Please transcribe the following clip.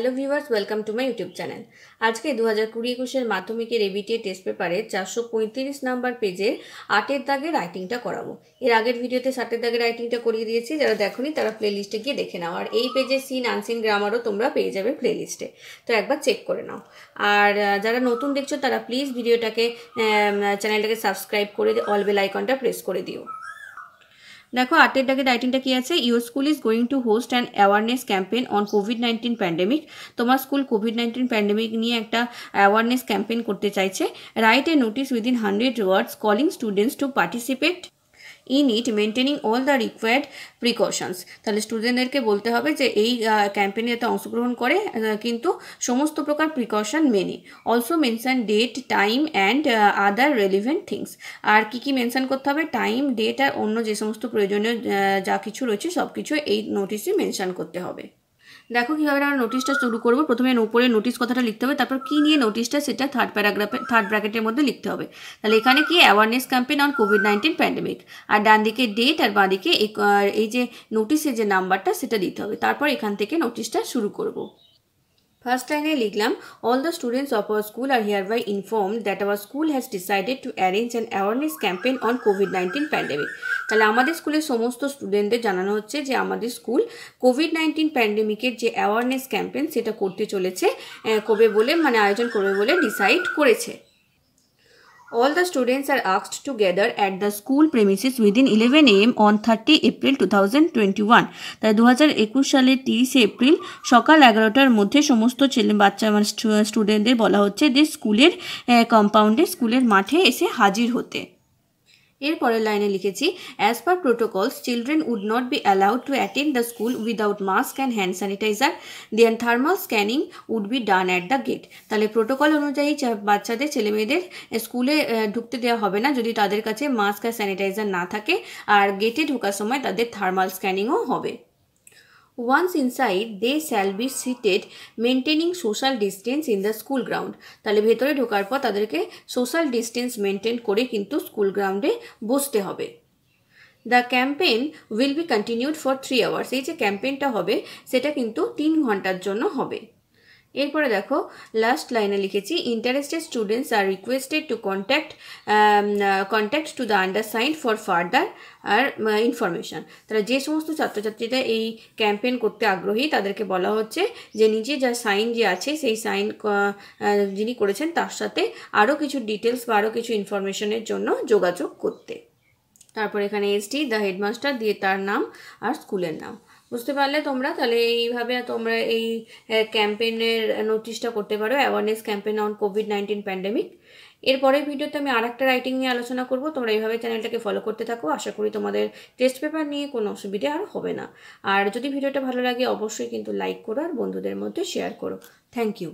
Hello viewers, welcome to my YouTube channel. আজকে দু হাজার কুড়ি একুশের মাধ্যমিকের এবিটিএ টেস্ট পেপারে চারশো পঁয়ত্রিশ নাম্বার পেজের আটের দাগে রাইটিংটা করাবো। এর আগের ভিডিওতে ষাটের দাগে রাইটিংটা করিয়ে দিয়েছি, যারা দেখোনি তারা প্লে লিস্টে গিয়ে দেখে নাও। আর এই পেজের সিন আনসিন গ্রামারও তোমরা পেয়ে যাবে প্লে লিস্টে তো একবার চেক করে নাও। আর যারা নতুন দেখছ তারা প্লিজ ভিডিওটাকে চ্যানেলটাকে সাবস্ক্রাইব করে অল বেল আইকনটা প্রেস করে দিও। দেখো, আটের ডাকে রাইটিংটা কি আছে? Your school is going to host and awareness campaign on COVID nineteen pandemic তোমার স্কুল কোভিড নাইন্টিন প্যান্ডেমিক নিয়ে একটা অ্যাওয়ারনেস ক্যাম্পেইন করতে চাইছে। Write a notice within hundred words calling students to participate in it maintaining all the required precautions তাহলে স্টুডেন্টদেরকে বলতে হবে যে এই ক্যাম্পেইনে যাতে অংশগ্রহণ করে কিন্তু সমস্ত প্রকার প্রিকশন মেনে। Also mention date time and other relevant things আর কি কি মেনশন করতে হবে? টাইম ডেট আর অন্য যে সমস্ত প্রয়োজনীয় যা কিছু রয়েছে সব কিছু এই নোটিশে মেনশন করতে হবে। দেখো কীভাবে আমরা নোটিশটা শুরু করব। প্রথমে উপরে নোটিশ কথাটা লিখতে হবে, তারপর কী নিয়ে নোটিশটা সেটা থার্ড প্যারাগ্রাফে থার্ড ব্র্যাকেটের মধ্যে লিখতে হবে। তাহলে এখানে কি awareness campaign on COVID nineteen pandemic আর ডান দিকে ডেট আর বাঁদিকে এই যে নোটিশের যে নাম্বারটা সেটা দিতে হবে। তারপর এখান থেকে নোটিশটা শুরু করব। লাইনে লিখলাম all the students of our school are hereby inform that our school has decided to arrange and awareness campaign on COVID nineteen pandemic তাহলে আমাদের স্কুলের সমস্ত স্টুডেন্টদের জানানো হচ্ছে যে আমাদের স্কুল কোভিড নাইন্টিন প্যান্ডেমিকের যে অ্যাওয়ারনেস ক্যাম্পেন সেটা করতে চলেছে কবে বলে মানে আয়োজন করবে বলে ডিসাইড করেছে। All the students are asked to gather at the school premises within 11 am on 30 April 2021 তাই দু হাজার একুশ সালের তিরিশে এপ্রিল সকাল এগারোটার মধ্যে সমস্ত ছেলে বাচ্চা মানে স্টুডেন্টদের বলা হচ্ছে যে স্কুলের কম্পাউন্ডে স্কুলের মাঠে এসে হাজির হতে। এরপরের লাইনে লিখেছি as per protocols children would not be allowed to attend the school without mask and hand sanitiser then thermal scanning would be done at the gate তাহলে প্রোটোকল অনুযায়ী বাচ্চাদের, ছেলেমেয়েদের স্কুলে ঢুকতে দেওয়া হবে না যদি তাদের কাছে মাস্ক আর স্যানিটাইজার না থাকে। আর গেটে ঢোকার সময় তাদের থার্মাল স্ক্যানিংও হবে। Once inside they shall be seated maintaining social distance in the school ground তাহলে ভেতরে ঢোকার পর তাদেরকে সোশ্যাল ডিস্টেন্স মেনটেন করে কিন্তু স্কুল গ্রাউন্ডে বসতে হবে। The campaign will be continued for three hours এই যে ক্যাম্পেইনটা হবে, সেটা কিন্তু তিন ঘণ্টার জন্য হবে। এরপরে দেখো লাস্ট লাইনে লিখেছি interested students are requested to contact contact to the undersigned for further R information তারা যে সমস্ত ছাত্রছাত্রীরা এই ক্যাম্পেইন করতে আগ্রহী, তাদেরকে বলা হচ্ছে যে, নিজে যা সাইন যে আছে, সেই সাইন যিনি করেছেন, তার সাথে আরও কিছু ডিটেলস বা আরও কিছু ইনফরমেশনের জন্য যোগাযোগ করতে। তারপর এখানে এসটি দ্য হেডমাস্টার দিয়ে তার নাম আর স্কুলের নাম। বুঝতে পারলে তোমরা? তাহলে এইভাবে তোমরা এই ক্যাম্পেনের নোটিশটা করতে পারো awareness campaign on COVID nineteen pandemic এরপরের ভিডিওতে আমি আরেকটা রাইটিং নিয়ে আলোচনা করব, তোমরা এইভাবে চ্যানেলটাকে ফলো করতে থাকো। আশা করি তোমাদের টেস্ট পেপার নিয়ে কোনো অসুবিধে আর হবে না। আর যদি ভিডিওটা ভালো লাগে, অবশ্যই কিন্তু লাইক করো আর বন্ধুদের মধ্যে শেয়ার করো। Thank you